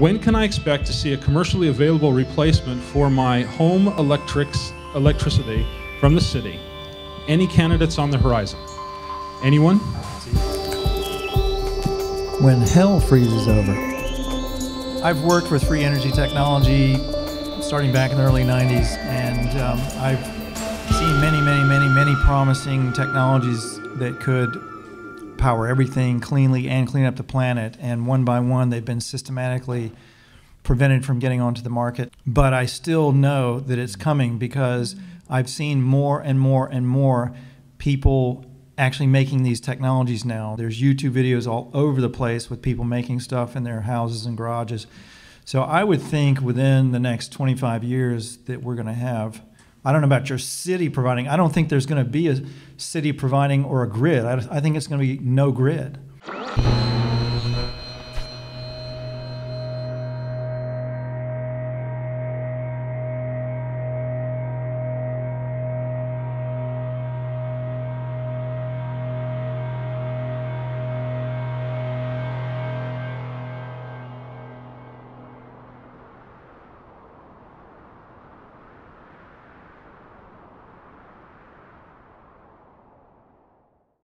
When can I expect to see a commercially available replacement for my home electrics, electricity from the city? Any candidates on the horizon? Anyone? When hell freezes over. I've worked with free energy technology starting back in the early 90s, and um, I've seen many, many, many, many promising technologies that could power everything cleanly and clean up the planet. And one by one, they've been systematically prevented from getting onto the market. But I still know that it's coming because I've seen more and more and more people actually making these technologies now. There's YouTube videos all over the place with people making stuff in their houses and garages. So I would think within the next 25 years that we're going to have I don't know about your city providing. I don't think there's going to be a city providing or a grid. I, I think it's going to be no grid.